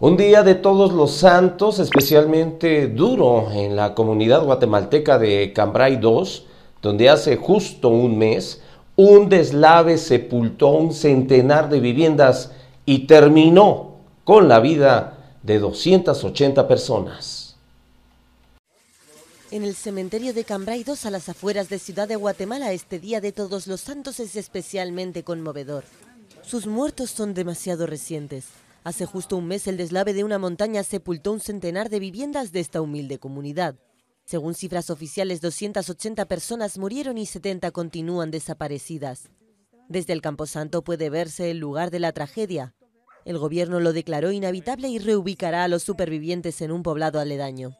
Un día de todos los santos, especialmente duro en la comunidad guatemalteca de Cambrai 2, donde hace justo un mes un deslave sepultó un centenar de viviendas y terminó con la vida de 280 personas. En el cementerio de Cambrai 2, a las afueras de Ciudad de Guatemala, este Día de Todos los Santos es especialmente conmovedor. Sus muertos son demasiado recientes. Hace justo un mes el deslave de una montaña sepultó un centenar de viviendas de esta humilde comunidad. Según cifras oficiales, 280 personas murieron y 70 continúan desaparecidas. Desde el Camposanto puede verse el lugar de la tragedia. El gobierno lo declaró inhabitable y reubicará a los supervivientes en un poblado aledaño.